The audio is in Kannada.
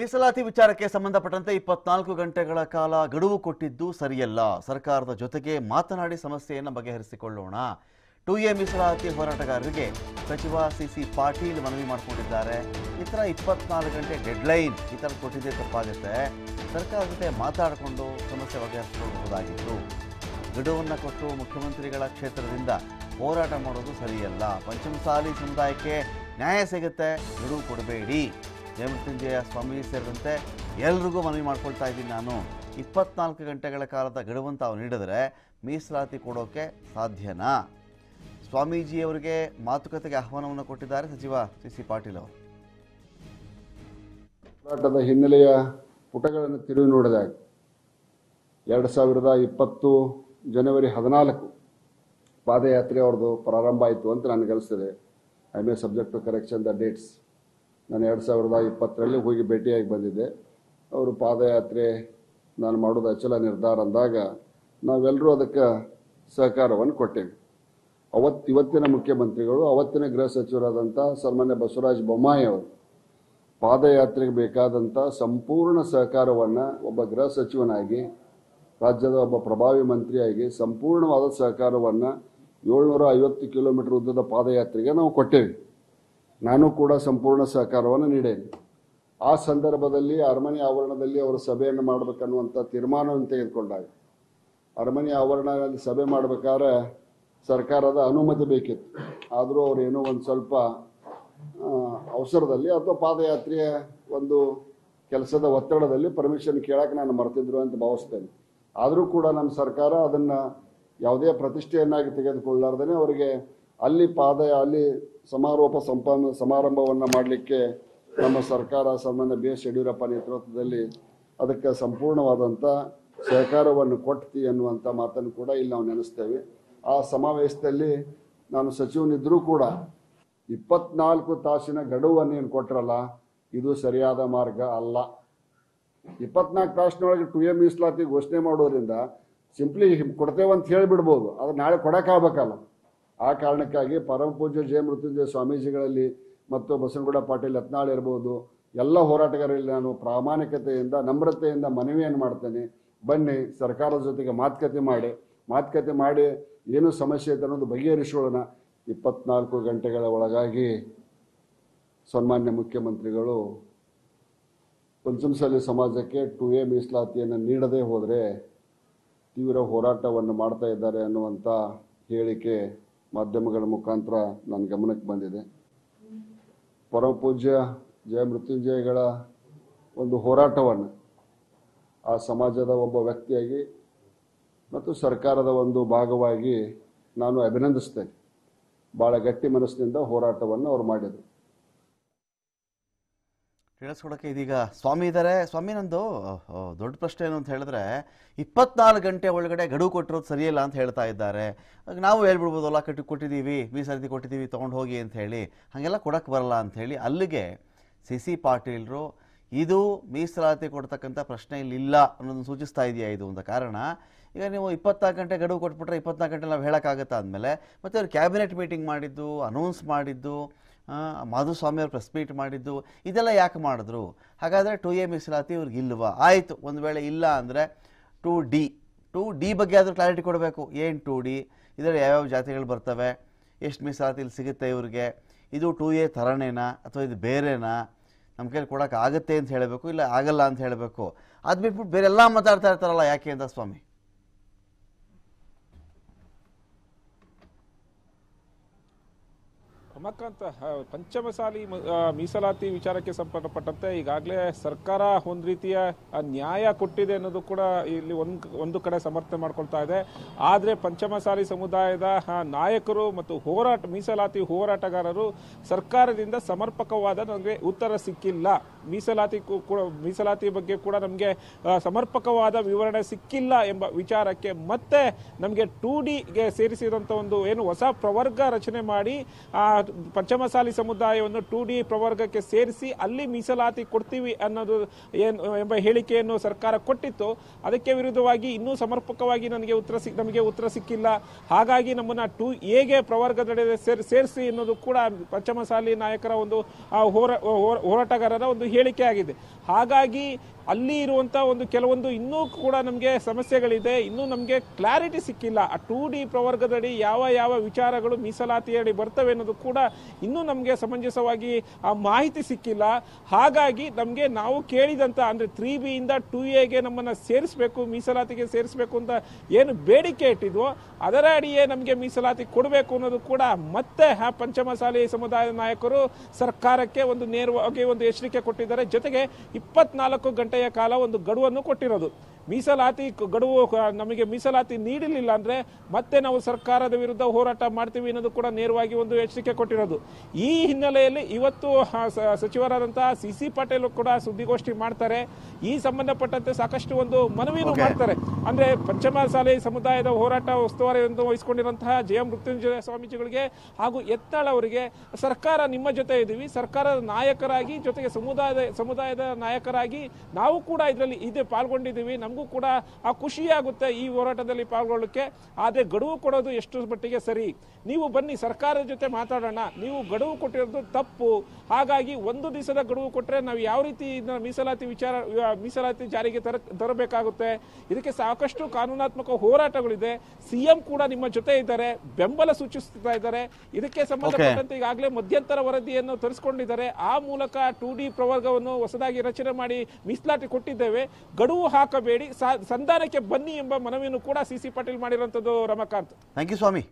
ಮೀಸಲಾತಿ ವಿಚಾರಕ್ಕೆ ಸಂಬಂಧಪಟ್ಟಂತೆ ಇಪ್ಪತ್ನಾಲ್ಕು ಗಂಟೆಗಳ ಕಾಲ ಗಡುವು ಕೊಟ್ಟಿದ್ದು ಸರಿಯಲ್ಲ. ಸರ್ಕಾರದ ಜೊತೆಗೆ ಮಾತನಾಡಿ ಸಮಸ್ಯೆಯನ್ನು ಬಗೆಹರಿಸಿಕೊಳ್ಳೋಣ. ಟು ಎ ಮೀಸಲಾತಿ ಹೋರಾಟಗಾರರಿಗೆ ಸಚಿವ ಸಿ ಸಿ ಪಾಟೀಲ್ ಮನವಿ ಮಾಡಿಕೊಂಡಿದ್ದಾರೆ. ಈ ಥರ ಇಪ್ಪತ್ನಾಲ್ಕು ಗಂಟೆ ಡೆಡ್ಲೈನ್ ಈ ಥರ ಕೊಟ್ಟಿದ್ದೇ ತಪ್ಪಾಗುತ್ತೆ. ಸರ್ಕಾರದ ಜೊತೆ ಮಾತಾಡಿಕೊಂಡು ಸಮಸ್ಯೆ ಬಗೆಹರಿಸಿಕೊಳ್ಳಬಹುದಾಗಿತ್ತು ಗಡುವನ್ನು ಕೊಟ್ಟು ಮುಖ್ಯಮಂತ್ರಿಗಳ ಕ್ಷೇತ್ರದಿಂದ ಹೋರಾಟ ಮಾಡೋದು ಸರಿಯಲ್ಲ. ಪಂಚಮಸಾಲಿ ಸಮುದಾಯಕ್ಕೆ ನ್ಯಾಯ ಸಿಗುತ್ತೆ. ಗಡುವು ಕೊಡಬೇಡಿ. ಜಯಮೃತ್ಯುಂಜಯ ಸ್ವಾಮಿ ಸೇರಿದಂತೆ ಎಲ್ರಿಗೂ ಮನವಿ ಮಾಡ್ಕೊಳ್ತಾ ಇದ್ದೀನಿ ನಾನು. ಇಪ್ಪತ್ನಾಲ್ಕು ಗಂಟೆಗಳ ಕಾಲದ ಗಡುವನ್ನು ತಾವು ನೀಡಿದರೆ ಮೀಸಲಾತಿ ಕೊಡೋಕ್ಕೆ ಸಾಧ್ಯನಾ? ಸ್ವಾಮೀಜಿಯವರಿಗೆ ಮಾತುಕತೆಗೆ ಆಹ್ವಾನವನ್ನು ಕೊಟ್ಟಿದ್ದಾರೆ ಸಚಿವ ಸಿ ಸಿ ಪಾಟೀಲ್ ಅವರು. ಹೋರಾಟದ ಹಿನ್ನೆಲೆಯ ಪುಟಗಳನ್ನು ತಿರುವಿ ನೋಡಿದಾಗ ಎರಡು ಸಾವಿರದ ಇಪ್ಪತ್ತು ಜನವರಿ ಹದಿನಾಲ್ಕು ಪಾದಯಾತ್ರೆ ಅವ್ರದ್ದು ಪ್ರಾರಂಭ ಆಯಿತು ಅಂತ ನನಗೆ ಕಲಿಸ್ತದೆ I may subject to correction the dates ನಾನು ಎರಡು ಸಾವಿರದ ಇಪ್ಪತ್ತರಲ್ಲಿ ಹೋಗಿ ಭೇಟಿಯಾಗಿ ಬಂದಿದ್ದೆ. ಅವರು ಪಾದಯಾತ್ರೆ ನಾನು ಮಾಡೋದು ಅಚಲ ನಿರ್ಧಾರ ಅಂದಾಗ ನಾವೆಲ್ಲರೂ ಅದಕ್ಕೆ ಸಹಕಾರವನ್ನು ಕೊಟ್ಟೇವೆ. ಅವತ್ತು ಇವತ್ತಿನ ಮುಖ್ಯಮಂತ್ರಿಗಳು, ಅವತ್ತಿನ ಗೃಹ ಸಚಿವರಾದಂಥ ಸನ್ಮಾನ್ಯ ಬಸವರಾಜ ಬೊಮ್ಮಾಯಿ ಅವರು ಪಾದಯಾತ್ರೆಗೆ ಬೇಕಾದಂಥ ಸಂಪೂರ್ಣ ಸಹಕಾರವನ್ನು ಒಬ್ಬ ಗೃಹ ಸಚಿವನಾಗಿ, ರಾಜ್ಯದ ಒಬ್ಬ ಪ್ರಭಾವಿ ಮಂತ್ರಿಯಾಗಿ ಸಂಪೂರ್ಣವಾದ ಸಹಕಾರವನ್ನು ಏಳ್ನೂರ ಐವತ್ತು ಕಿಲೋಮೀಟರ್ ಉದ್ದದ ಪಾದಯಾತ್ರೆಗೆ ನಾವು ಕೊಟ್ಟೇವೆ. ನಾನು ಕೂಡ ಸಂಪೂರ್ಣ ಸಹಕಾರವನ್ನು ನೀಡೇನೆ. ಆ ಸಂದರ್ಭದಲ್ಲಿ ಅರಮನೆ ಆವರಣದಲ್ಲಿ ಅವರು ಸಭೆಯನ್ನು ಮಾಡಬೇಕನ್ನುವಂಥ ತೀರ್ಮಾನವನ್ನು ತೆಗೆದುಕೊಂಡಾಗ ಅರಮನೆ ಆವರಣದಲ್ಲಿ ಸಭೆ ಮಾಡಬೇಕಾದ್ರೆ ಸರ್ಕಾರದ ಅನುಮತಿ ಬೇಕಿತ್ತು. ಆದರೂ ಅವರು ಏನೋ ಒಂದು ಸ್ವಲ್ಪ ಅವಸರದಲ್ಲಿ ಅಥವಾ ಪಾದಯಾತ್ರೆಯ ಒಂದು ಕೆಲಸದ ಒತ್ತಡದಲ್ಲಿ ಪರ್ಮಿಷನ್ ಕೇಳೋಕೆ ನಾನು ಮರ್ತಿದ್ರು ಅಂತ ಭಾವಿಸ್ತೇನೆ. ಆದರೂ ಕೂಡ ನಮ್ಮ ಸರ್ಕಾರ ಅದನ್ನು ಯಾವುದೇ ಪ್ರತಿಷ್ಠೆಯನ್ನಾಗಿ ತೆಗೆದುಕೊಳ್ಳಾರ್ದೇ ಅವರಿಗೆ ಅಲ್ಲಿ ಪಾದ ಅಲ್ಲಿ ಸಮಾರೋಪ ಸಂಪನ್ನ ಸಮಾರಂಭವನ್ನು ಮಾಡಲಿಕ್ಕೆ ನಮ್ಮ ಸರ್ಕಾರ ಸನ್ಮಾನ್ಯ ಬಿ ಎಸ್ ಯಡಿಯೂರಪ್ಪ ನೇತೃತ್ವದಲ್ಲಿ ಅದಕ್ಕೆ ಸಂಪೂರ್ಣವಾದಂಥ ಸಹಕಾರವನ್ನು ಕೊಟ್ಟಿ ಅನ್ನುವಂಥ ಮಾತನ್ನು ಕೂಡ ಇಲ್ಲಿ ನಾವು ನೆನೆಸ್ತೇವೆ. ಆ ಸಮಾವೇಶದಲ್ಲಿ ನಾನು ಸಚಿವನಿದ್ದರೂ ಕೂಡ ಇಪ್ಪತ್ನಾಲ್ಕು ತಾಸಿನ ಗಡುವನ್ನು ಏನು ಕೊಟ್ಟರಲ್ಲ ಇದು ಸರಿಯಾದ ಮಾರ್ಗ ಅಲ್ಲ. ಇಪ್ಪತ್ನಾಲ್ಕು ತಾಸಿನೊಳಗೆ ಟು ಎ ಮೀಸಲಾತಿ ಘೋಷಣೆ ಮಾಡೋದ್ರಿಂದ ಸಿಂಪ್ಲಿ ಕೊಡ್ತೇವೆ ಅಂತ ಹೇಳಿಬಿಡ್ಬೋದು, ಆದರೆ ನಾಳೆ ಕೊಡೋಕ್ಕಾಗಬೇಕಲ್ಲ. ಆ ಕಾರಣಕ್ಕಾಗಿ ಪರಮ ಪೂಜ್ಯ ಜಯ ಮೃತ್ಯುಂಜಯ ಸ್ವಾಮೀಜಿಗಳಲ್ಲಿ ಮತ್ತು ಬಸವನಗೌಡ ಪಾಟೀಲ್ ಯತ್ನಾಳ್ ಇರ್ಬೋದು, ಎಲ್ಲ ಹೋರಾಟಗಾರರಲ್ಲಿ ನಾನು ಪ್ರಾಮಾಣಿಕತೆಯಿಂದ, ನಮ್ರತೆಯಿಂದ ಮನವಿಯನ್ನು ಮಾಡ್ತೇನೆ. ಬನ್ನಿ, ಸರ್ಕಾರದ ಜೊತೆಗೆ ಮಾತುಕತೆ ಮಾಡಿ. ಮಾತುಕತೆ ಮಾಡಿ ಏನು ಸಮಸ್ಯೆ ಐತೆ ಅನ್ನೋದು ಬಗೆಹರಿಸೋಣ. ಇಪ್ಪತ್ನಾಲ್ಕು ಗಂಟೆಗಳ ಒಳಗಾಗಿ ಸನ್ಮಾನ್ಯ ಮುಖ್ಯಮಂತ್ರಿಗಳು, ಪಂಚಮಸಾಲಿ ಸಮಾಜಕ್ಕೆ ಟು ಎ ಮೀಸಲಾತಿಯನ್ನು ನೀಡದೇ ಹೋದರೆ ತೀವ್ರ ಹೋರಾಟವನ್ನು ಮಾಡ್ತಾ ಇದ್ದಾರೆ ಅನ್ನುವಂಥ ಹೇಳಿಕೆ ಮಾಧ್ಯಮಗಳ ಮುಖಾಂತರ ನನ್ನ ಗಮನಕ್ಕೆ ಬಂದಿದೆ. ಪರಮಪೂಜ್ಯ ಜಯ ಮೃತ್ಯುಂಜಯಗಳ ಒಂದು ಹೋರಾಟವನ್ನು ಆ ಸಮಾಜದ ಒಬ್ಬ ವ್ಯಕ್ತಿಯಾಗಿ ಮತ್ತು ಸರ್ಕಾರದ ಒಂದು ಭಾಗವಾಗಿ ನಾನು ಅಭಿನಂದಿಸ್ತೇನೆ. ಭಾಳ ಗಟ್ಟಿ ಮನಸ್ಸಿನಿಂದ ಹೋರಾಟವನ್ನು ಅವ್ರು ಮಾಡಿದರು. ತಿಳಿಸ್ಕೊಡೋಕ್ಕೆ ಇದೀಗ ಸ್ವಾಮಿ ಇದ್ದಾರೆ ಸ್ವಾಮಿ, ನಂದು ದೊಡ್ಡ ಪ್ರಶ್ನೆ ಏನು ಅಂತ ಹೇಳಿದ್ರೆ, ಇಪ್ಪತ್ನಾಲ್ಕು ಗಂಟೆ ಒಳಗಡೆ ಗಡುವು ಕೊಟ್ಟಿರೋದು ಸರಿಯಿಲ್ಲ ಅಂತ ಹೇಳ್ತಾ ಇದ್ದಾರೆ. ನಾವು ಹೇಳ್ಬಿಡ್ಬೋದಲ್ಲ ಕಟ್ಟಿ, ಕೊಟ್ಟಿದ್ದೀವಿ, ಮೀಸಲಾತಿ ಕೊಟ್ಟಿದ್ದೀವಿ, ತೊಗೊಂಡು ಹೋಗಿ ಅಂತ ಹೇಳಿ. ಹಾಗೆಲ್ಲ ಕೊಡೋಕ್ಕೆ ಬರಲ್ಲ ಅಂತ ಹೇಳಿ ಅಲ್ಲಿಗೆ ಸಿ ಸಿ ಪಾಟೀಲರು, ಇದು ಮೀಸಲಾತಿ ಕೊಡ್ತಕ್ಕಂಥ ಪ್ರಶ್ನೆ ಇಲ್ಲಿಲ್ಲ ಅನ್ನೋದನ್ನು ಸೂಚಿಸ್ತಾ ಇದೆಯಾ ಇದು ಒಂದು ಕಾರಣ? ಈಗ ನೀವು ಇಪ್ಪತ್ನಾಲ್ಕು ಗಂಟೆ ಗಡುವು ಕೊಟ್ಬಿಟ್ರೆ ಇಪ್ಪತ್ನಾಲ್ಕು ಗಂಟೆ ನಾವು ಹೇಳೋಕ್ಕಾಗತ್ತಾ ಅಂದಮೇಲೆ, ಮತ್ತು ಅವ್ರು ಕ್ಯಾಬಿನೆಟ್ ಮೀಟಿಂಗ್ ಮಾಡಿದ್ದು, ಅನೌನ್ಸ್ ಮಾಡಿದ್ದು ಆ, ಮಾಧುಸ್ವಾಮಿ ಅವ್ರು ಪ್ರೆಸ್ ಮೀಟ್ ಮಾಡಿದ್ದು ಇದೆಲ್ಲ ಯಾಕೆ ಮಾಡಿದ್ರು? ಹಾಗಾದರೆ ಟು ಎ ಮೀಸಲಾತಿ ಇವ್ರಿಗೆ ಇಲ್ವಾ? ಆಯಿತು ಒಂದು ವೇಳೆ ಇಲ್ಲ ಅಂದರೆ ಟು ಡಿ. ಟು ಡಿ ಬಗ್ಗೆ ಆದರೂ ಕ್ಲಾರಿಟಿ ಕೊಡಬೇಕು. ಏನು ಟು ಡಿ? ಇದರಲ್ಲಿ ಯಾವ್ಯಾವ ಜಾತಿಗಳು ಬರ್ತವೆ? ಎಷ್ಟು ಮೀಸಲಾತಿ ಇಲ್ಲಿ ಸಿಗುತ್ತೆ ಇವ್ರಿಗೆ? ಇದು ಟು ಎ ಥರನೇನಾ ಅಥವಾ ಇದು ಬೇರೆನಾ? ನಮ್ಮ ಕೈಲಿ ಕೊಡೋಕ್ಕಾಗತ್ತೆ ಅಂತ ಹೇಳಬೇಕು ಇಲ್ಲ ಆಗಲ್ಲ ಅಂತ ಹೇಳಬೇಕು? ಅದು ಬಿಟ್ಬಿಟ್ಟು ಬೇರೆಲ್ಲ ಮಾತಾಡ್ತಾ ಇರ್ತಾರಲ್ಲ ಯಾಕೆ ಅಂತ ಸ್ವಾಮಿ? ರಮಾಕಾಂತ್ ಪಂಚಮಸಾಲಿ ಮೀಸಲಾತಿ ವಿಚಾರಕ್ಕೆ ಸಂಬಂಧಪಟ್ಟಂತೆ ಈಗಾಗಲೇ ಸರ್ಕಾರ ಒಂದು ರೀತಿಯ ನ್ಯಾಯ ಕೊಟ್ಟಿದೆ ಅನ್ನೋದು ಕೂಡ ಇಲ್ಲಿ ಒಂದು ಒಂದು ಕಡೆ ಸಮರ್ಥನೆ ಮಾಡ್ಕೊಳ್ತಾ ಇದೆ. ಆದರೆ ಪಂಚಮಸಾಲಿ ಸಮುದಾಯದ ನಾಯಕರು ಮತ್ತು ಹೋರಾಟ, ಮೀಸಲಾತಿ ಹೋರಾಟಗಾರರು ಸರ್ಕಾರದಿಂದ ಸಮರ್ಪಕವಾದ ನಮಗೆ ಉತ್ತರ ಸಿಕ್ಕಿಲ್ಲ. ಮೀಸಲಾತಿ ಕೂಡ, ಮೀಸಲಾತಿ ಬಗ್ಗೆ ಕೂಡ ನಮಗೆ ಸಮರ್ಪಕವಾದ ವಿವರಣೆ ಸಿಕ್ಕಿಲ್ಲ ಎಂಬ ವಿಚಾರಕ್ಕೆ ಮತ್ತೆ ನಮಗೆ ಟೂ ಡಿಗೆ ಸೇರಿಸಿದಂಥ ಒಂದು ಏನು ಹೊಸ ಪ್ರವರ್ಗ ರಚನೆ ಮಾಡಿ ಪಂಚಮಸಾಲಿ ಸಮುದಾಯವನ್ನು ಟು ಡಿ ಪ್ರವರ್ಗಕ್ಕೆ ಸೇರಿಸಿ ಅಲ್ಲಿ ಮೀಸಲಾತಿ ಕೊಡ್ತೀವಿ ಅನ್ನೋದು ಏನು ಎಂಬ ಹೇಳಿಕೆಯನ್ನು ಸರ್ಕಾರ ಕೊಟ್ಟಿತ್ತು. ಅದಕ್ಕೆ ವಿರುದ್ಧವಾಗಿ ಇನ್ನೂ ಸಮರ್ಪಕವಾಗಿ ನನಗೆ ಉತ್ತರ ಸಿಕ್, ನಮಗೆ ಉತ್ತರ ಸಿಕ್ಕಿಲ್ಲ. ಹಾಗಾಗಿ ನಮ್ಮನ್ನ ಟು ಎಗೆ ಪ್ರವರ್ಗದಡೆ ಸೇರಿ, ಸೇರಿಸಿ ಅನ್ನೋದು ಕೂಡ ಪಂಚಮಸಾಲಿ ನಾಯಕರ ಒಂದು ಹೋರಾಟಗಾರರ ಒಂದು ಹೇಳಿಕೆ ಆಗಿದೆ. ಹಾಗಾಗಿ ಅಲ್ಲಿ ಇರುವಂಥ ಒಂದು ಕೆಲವೊಂದು ಇನ್ನೂ ಕೂಡ ನಮಗೆ ಸಮಸ್ಯೆಗಳಿದೆ, ಇನ್ನೂ ನಮಗೆ ಕ್ಲಾರಿಟಿ ಸಿಕ್ಕಿಲ್ಲ. ಆ ಟೂ ಡಿ ಪ್ರವರ್ಗದಡಿ ಯಾವ ಯಾವ ವಿಚಾರಗಳು ಮೀಸಲಾತಿಯಡಿ ಬರ್ತವೆ ಅನ್ನೋದು ಕೂಡ ಇನ್ನೂ ನಮಗೆ ಸಮಂಜಸವಾಗಿ ಆ ಮಾಹಿತಿ ಸಿಕ್ಕಿಲ್ಲ. ಹಾಗಾಗಿ ನಮಗೆ ನಾವು ಕೇಳಿದಂತ ಅಂದ್ರೆ ತ್ರೀ ಇಂದ ಟೂ ಎಗೆ ನಮ್ಮನ್ನ ಸೇರಿಸಬೇಕು, ಮೀಸಲಾತಿಗೆ ಸೇರಿಸಬೇಕು ಅಂತ ಏನು ಬೇಡಿಕೆ ಇಟ್ಟಿದ್ವೋ, ಅದರ ಅಡಿಯೇ ನಮಗೆ ಮೀಸಲಾತಿ ಕೊಡಬೇಕು ಅನ್ನೋದು ಕೂಡ ಮತ್ತೆ ಆ ಪಂಚಮಸಾಲಿ ಸಮುದಾಯದ ನಾಯಕರು ಸರ್ಕಾರಕ್ಕೆ ಒಂದು ನೇರವಾಗಿ ಒಂದು ಎಚ್ಚರಿಕೆ ಕೊಟ್ಟಿದ್ದಾರೆ. ಜೊತೆಗೆ ಇಪ್ಪತ್ನಾಲ್ಕು ಗಂಟೆಯ ಕಾಲ ಒಂದು ಗಡುವನ್ನು ಕೊಟ್ಟಿರೋದು. ಮೀಸಲಾತಿ ಗಡುವು ನಮಗೆ ಮೀಸಲಾತಿ ನೀಡಲಿಲ್ಲ ಅಂದ್ರೆ ಮತ್ತೆ ನಾವು ಸರ್ಕಾರದ ವಿರುದ್ಧ ಹೋರಾಟ ಮಾಡ್ತೀವಿ ಅನ್ನೋದು ಕೂಡ ನೇರವಾಗಿ ಒಂದು ಎಚ್ಚರಿಕೆ ಕೊಟ್ಟಿರೋದು. ಈ ಹಿನ್ನೆಲೆಯಲ್ಲಿ ಇವತ್ತು ಸಚಿವರಾದಂತಹ ಸಿ ಸಿ ಪಾಟೀಲ್ ಕೂಡ ಸುದ್ದಿಗೋಷ್ಠಿ ಮಾಡ್ತಾರೆ. ಈ ಸಂಬಂಧಪಟ್ಟಂತೆ ಸಾಕಷ್ಟು ಒಂದು ಮನವಿಯನ್ನು. ಮಾಡ್ತಾರೆ. ಅಂದ್ರೆ ಪಂಚಮಸಾಲಿ ಸಮುದಾಯದ ಹೋರಾಟ ಉಸ್ತುವಾರಿಯನ್ನು ವಹಿಸಿಕೊಂಡಿರುವಂತಹ ಜಯ ಮೃತ್ಯುಂಜಯ ಸ್ವಾಮೀಜಿಗಳಿಗೆ ಹಾಗೂ ಎತ್ತಾಳ್ ಅವರಿಗೆ ಸರ್ಕಾರ ನಿಮ್ಮ ಜೊತೆ ಇದ್ದೀವಿ. ಸರ್ಕಾರದ ನಾಯಕರಾಗಿ ಜೊತೆಗೆ ಸಮುದಾಯದ ಸಮುದಾಯದ ನಾಯಕರಾಗಿ ನಾವು ಕೂಡ ಇದರಲ್ಲಿ ಇದೆ ಪಾಲ್ಗೊಂಡಿದ್ದೀವಿ. ನಮಗೂ ಕೂಡ ಆ ಖುಷಿಯಾಗುತ್ತೆ ಈ ಹೋರಾಟದಲ್ಲಿ ಪಾಲ್ಗೊಳ್ಳೋಕ್ಕೆ ಆದರೆ ಗಡುವು ಕೊಡೋದು ಎಷ್ಟು ಮಟ್ಟಿಗೆ ಸರಿ? ನೀವು ಬನ್ನಿ ಸರ್ಕಾರದ ಜೊತೆ ಮಾತಾಡೋಣ. ನೀವು ಗಡುವು ಕೊಟ್ಟಿರೋದು ತಪ್ಪು. ಹಾಗಾಗಿ ಒಂದು ದಿವಸದ ಗಡುವು ಕೊಟ್ಟರೆ ನಾವು ಯಾವ ರೀತಿ ಇದನ್ನ ಮೀಸಲಾತಿ ವಿಚಾರ ಮೀಸಲಾತಿ ಜಾರಿಗೆ ತರ ತರಬೇಕಾಗುತ್ತೆ? ಇದಕ್ಕೆ ಸಾಕಷ್ಟು ಕಾನೂನಾತ್ಮಕ ಹೋರಾಟಗಳಿದೆ. ಸಿಎಂ ಕೂಡ ನಿಮ್ಮ ಜೊತೆ ಇದ್ದಾರೆ. ಬೆಂಬಲ ಸೂಚಿಸ್ತಾ ಇದ್ದಾರೆ. ಇದಕ್ಕೆ ಸಂಬಂಧಪಟ್ಟಂತೆ ಈಗಾಗಲೇ ಮಧ್ಯಂತರ ವರದಿಯನ್ನು ತರಿಸಿಕೊಂಡಿದ್ದಾರೆ. ಆ ಮೂಲಕ ಟು ಡಿ ಪ್ರವರ್ಗವನ್ನು ಹೊಸದಾಗಿ ರಚನೆ ಮಾಡಿ ಮೀಸಲಾತಿ ಕೊಟ್ಟಿದ್ದೇವೆ. ಗಡುವು ಹಾಕಬೇಡಿ. ಸಂಧಾನಕ್ಕೆ ಬನ್ನಿ ಎಂಬ ಮನವಿಯನ್ನು ಕೂಡ ಸಿ ಸಿ ಪಾಟೀಲ್ ಮಾಡಿರುವಂತದ್ದು ರಮಾಕಾಂತ್. Thank you Swami.